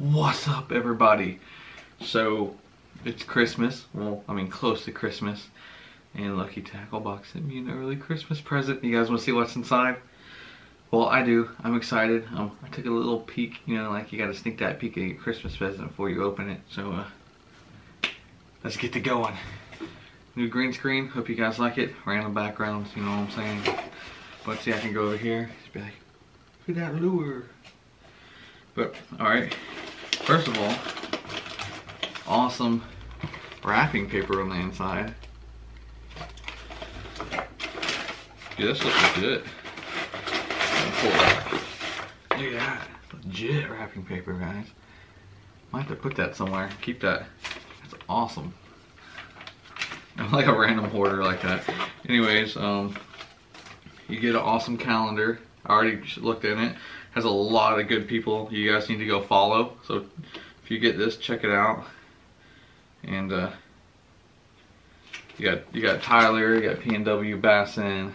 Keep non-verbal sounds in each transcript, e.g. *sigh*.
What's up everybody? So it's Christmas, well I mean close to Christmas and Lucky Tackle Box sent me an early Christmas present. You guys want to see what's inside? Well I do, I'm excited. Um, I took a little peek, you know like you gotta sneak that peek at your Christmas present before you open it. So uh, let's get to going. New green screen, hope you guys like it. Random backgrounds, you know what I'm saying? But see I can go over here, just be like, look at that lure. But, alright. First of all, awesome wrapping paper on the inside. Dude, this looks legit. Look at that. Legit wrapping paper, guys. Might have to put that somewhere. Keep that. That's awesome. I'm *laughs* like a random hoarder like that. Anyways, um, you get an awesome calendar. I already looked in it has a lot of good people you guys need to go follow. So if you get this, check it out. And uh, you got you got Tyler, you got PNW Bassin,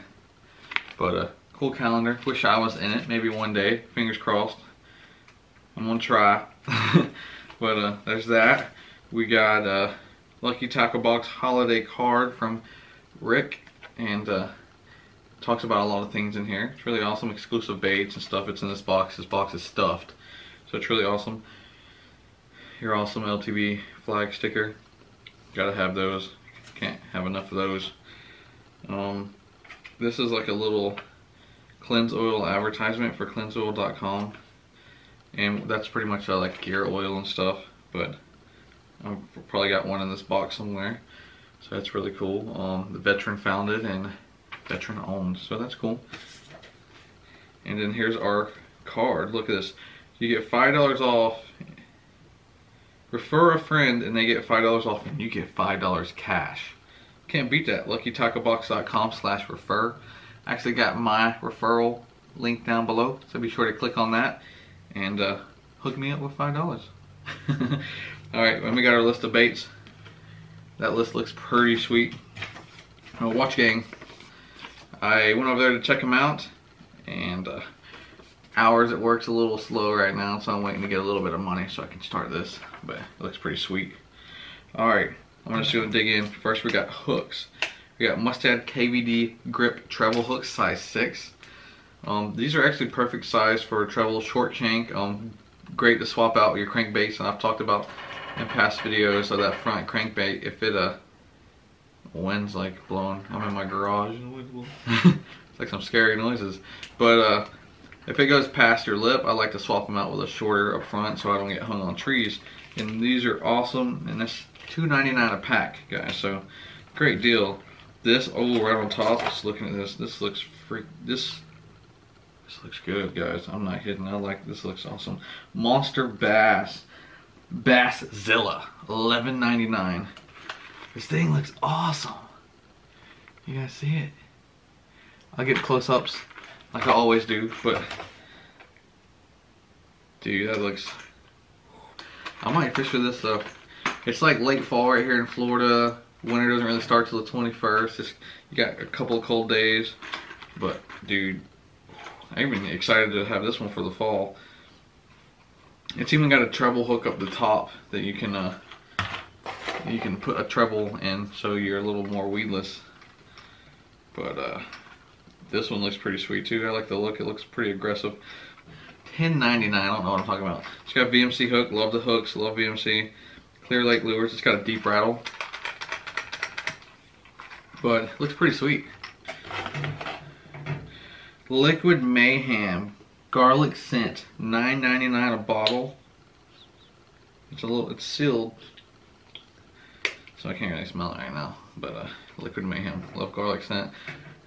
but a uh, cool calendar. Wish I was in it. Maybe one day. Fingers crossed. I'm gonna try. *laughs* but uh, there's that. We got uh, Lucky Tackle Box holiday card from Rick and. Uh, talks about a lot of things in here. It's really awesome, exclusive baits and stuff. It's in this box. This box is stuffed. So it's really awesome. Your awesome LTB flag sticker. Gotta have those. Can't have enough of those. Um, this is like a little Clenzoil advertisement for clenzoil.com. And that's pretty much uh, like gear oil and stuff. But I've probably got one in this box somewhere. So that's really cool. Um, the veteran found it and veteran owned, so that's cool. And then here's our card. Look at this. You get $5 off. Refer a friend and they get $5 off and you get $5 cash. Can't beat that. LuckyTackleBox.com slash refer. Actually got my referral link down below, so be sure to click on that and uh, hook me up with $5. *laughs* Alright, when we got our list of baits, that list looks pretty sweet. Uh, watch gang, I went over there to check them out and uh, hours it works a little slow right now so I'm waiting to get a little bit of money so I can start this but it looks pretty sweet. Alright I'm gonna dig in. First we got hooks. We got Mustad KVD grip treble hooks size 6 um, these are actually perfect size for treble short shank um, great to swap out your crankbaits and I've talked about in past videos of that front crankbait. If it uh wind's like blowing. I'm in my garage and the wind's blowing. *laughs* it's like some scary noises. But uh, if it goes past your lip, I like to swap them out with a shorter up front so I don't get hung on trees. And these are awesome. And it's $2.99 a pack, guys. So great deal. This, oh, right on top, just looking at this, this looks freak, this, this looks good, guys. I'm not kidding. I like, this looks awesome. Monster Bass, Basszilla, $11.99. This thing looks awesome. You guys see it? I'll get close-ups like I always do, but dude, that looks. I might fish for this though. It's like late fall right here in Florida. Winter doesn't really start till the 21st. It's, you got a couple of cold days, but dude, I'm even excited to have this one for the fall. It's even got a treble hook up the top that you can uh, you can put a treble in so you're a little more weedless. But uh, this one looks pretty sweet too. I like the look. It looks pretty aggressive. $10.99. I don't know what I'm talking about. It's got VMC hook. Love the hooks. Love VMC. Clear Lake Lures. It's got a deep rattle. But looks pretty sweet. Liquid Mayhem. Garlic scent. $9.99 a bottle. It's a little, it's sealed, so I can't really smell it right now. But uh, Liquid Mayhem, love garlic scent.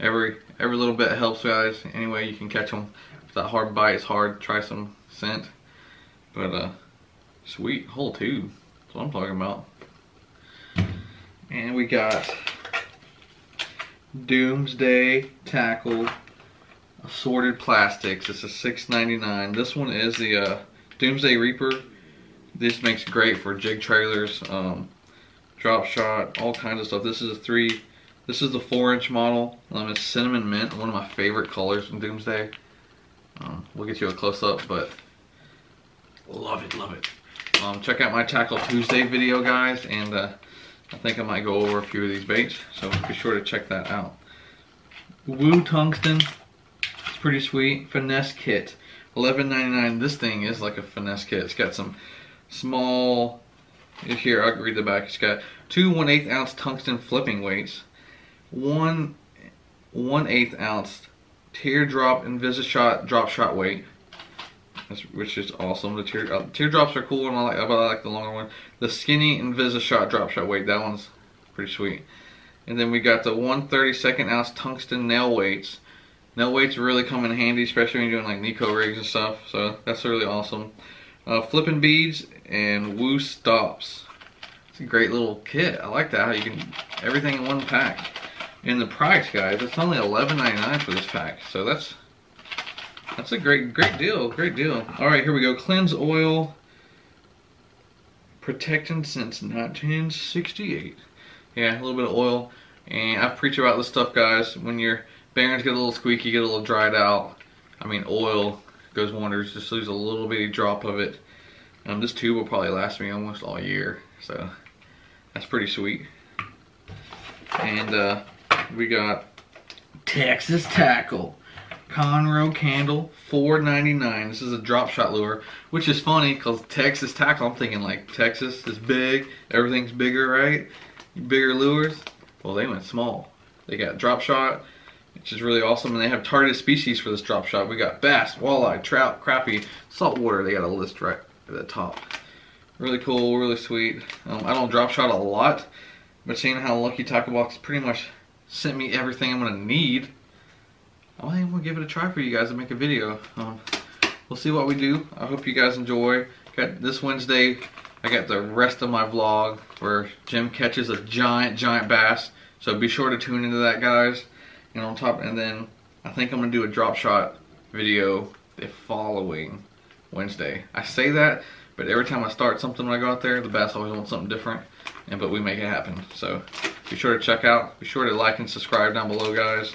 Every every little bit helps, guys. Anyway, you can catch them. If that hard bite is hard, try some scent. But uh, sweet whole tube. That's what I'm talking about. And we got Doomsday Tackle assorted plastics. This is $6.99. This one is the uh, Doomsday Reaper. This makes great for jig trailers. Um, drop shot, all kinds of stuff. This is a three, this is the four inch model. Um, it's cinnamon mint, one of my favorite colors from Doomsday. Um, we'll get you a close up, but love it, love it. Um, check out my Tackle Tuesday video, guys, and uh, I think I might go over a few of these baits, so be sure to check that out. Woo Tungsten, it's pretty sweet. Finesse Kit, $11.99. This thing is like a finesse kit. It's got some small, here I'll read the back. It's got two one eighth ounce tungsten flipping weights, one one eighth ounce teardrop Invisishot drop shot weight, which is awesome. The tear, uh, teardrops are cool and I like, but I like the longer one. The skinny Invisishot drop shot weight, that one's pretty sweet. And then we got the 132nd ounce tungsten nail weights. Nail weights really come in handy, especially when you're doing like Neko rigs and stuff. So that's really awesome. Uh, flipping beads and Woo stops. It's a great little kit. I like that how you can everything in one pack. And the price, guys, it's only $11.99 for this pack. So that's that's a great great deal. Great deal. All right, here we go. Clenzoil protecting since 1968. Yeah, a little bit of oil. And I preach about this stuff, guys. When your bearings get a little squeaky, get a little dried out, I mean, oil goes wonders. Just lose a little bitty drop of it. Um, this tube will probably last me almost all year. So that's pretty sweet. And uh, we got Texas Tackle. Conroe candle, $4.99. This is a drop shot lure, which is funny because Texas tackle, I'm thinking like Texas is big, everything's bigger, right? Bigger lures. Well, they went small. They got drop shot, which is really awesome, and they have targeted species for this drop shot. We got bass, walleye, trout, crappie, saltwater. They got a list right at the top. Really cool, really sweet. Um, I don't drop shot a lot, but seeing how Lucky Tackle Box pretty much sent me everything I'm gonna need, I think we'll give it a try for you guys and make a video. Um, we'll see what we do. I hope you guys enjoy. Got this Wednesday, I got the rest of my vlog where Jim catches a giant, giant bass. So be sure to tune into that, guys. And on top, and then I think I'm gonna do a drop shot video the following Wednesday. I say that, but every time I start something when I go out there, the bass always wants something different. And but we make it happen. So be sure to check out. Be sure to like and subscribe down below, guys.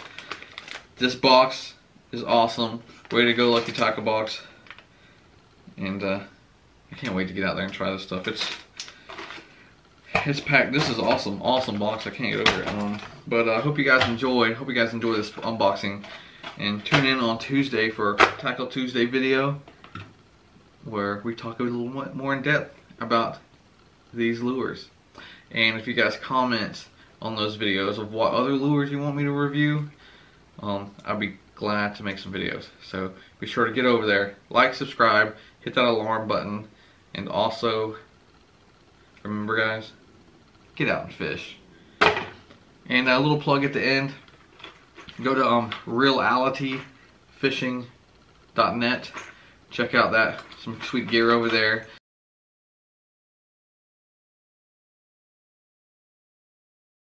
This box is awesome. Way to go, Lucky Tackle Box. And uh, I can't wait to get out there and try this stuff. It's it's packed. This is awesome, awesome box. I can't get over it. Um, but I uh, hope you guys enjoy. Hope you guys enjoy this unboxing. And tune in on Tuesday for Tackle Tuesday video where we talk a little more in depth about these lures. And if you guys comment on those videos of what other lures you want me to review, um, I'll be glad to make some videos. So be sure to get over there, like, subscribe, hit that alarm button, and also, remember guys, get out and fish. And a little plug at the end, go to um, reelalityfishing.net, check out that, some sweet gear over there.